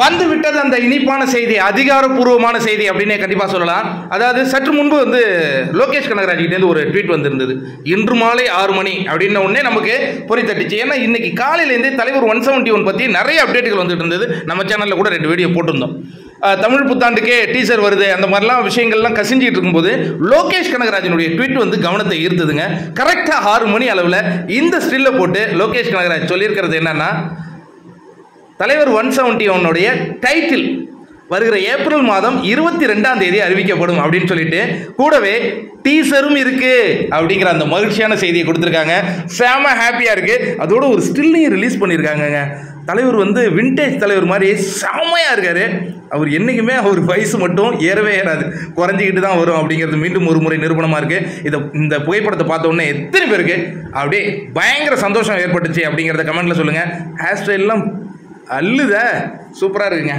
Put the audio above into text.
வந்து விட்டது அந்த இனிப்பான செய்தி அதிகாரப்பூர்வமான செய்தி அப்படின்னே கண்டிப்பாக சொல்லலாம். அதாவது சற்று முன்பு வந்து லோகேஷ் கனகராஜ் கிட்டேருந்து ஒரு ட்வீட் வந்திருந்தது. இன்று மாலை ஆறு மணி அப்படின்ன உடனே நமக்கு பொறி தட்டுச்சு. ஏன்னா இன்னைக்கு காலையிலேருந்தே தலைவர் ஒன் செவன்ட்டி ஒன் பற்றி நிறைய அப்டேட்டுகள் வந்துட்டு இருந்தது. நம்ம சேனலில் கூட ரெண்டு வீடியோ போட்டிருந்தோம். தமிழ் புத்தாண்டுக்கே டீசர் வருது. அந்த மாதிரிலாம் விஷயங்கள்லாம் கசிஞ்சிட்டு இருக்கும்போது லோகேஷ் கனகராஜனுடைய ட்வீட் வந்து கவனத்தை ஈர்த்ததுங்க. கரெக்டாக ஆறு மணி அளவில் இந்த ஸ்டில்லை போட்டு லோகேஷ் கனகராஜ் சொல்லியிருக்கிறது என்னன்னா தலைவர் ஒன் செவன்டி ஒன்னுடைய டைட்டில் வருகிற ஏப்ரல் மாதம் இருபத்தி ரெண்டாம் தேதி அறிவிக்கப்படும் அப்படின்னு சொல்லிட்டு கூடவே டீசரும் இருக்கு அப்படிங்கிற அந்த மகிழ்ச்சியான செய்தியை கொடுத்துருக்காங்க. செம ஹாப்பியாக இருக்கு. அதோட ஒரு ஸ்டில்லையும் ரிலீஸ் பண்ணியிருக்காங்கங்க தலைவர் வந்து விண்டேஜ் தலைவர் மாதிரி செம்மையாக இருக்காரு. அவர் என்றைக்குமே அவர் வயசு மட்டும் ஏறவே ஏறாது. குறைஞ்சிக்கிட்டு தான் வரும் அப்படிங்கிறது மீண்டும் ஒரு முறை நிரூபணமாக இருக்குது இதை இந்த புகைப்படத்தை பார்த்தோன்னே எத்தனை பேருக்கு அப்படியே பயங்கர சந்தோஷம் ஏற்பட்டுச்சு அப்படிங்கிறத கமெண்ட்டில் சொல்லுங்கள் ஹேர் ஸ்டைல்லாம் அல்லுத சூப்பராக இருக்குங்க.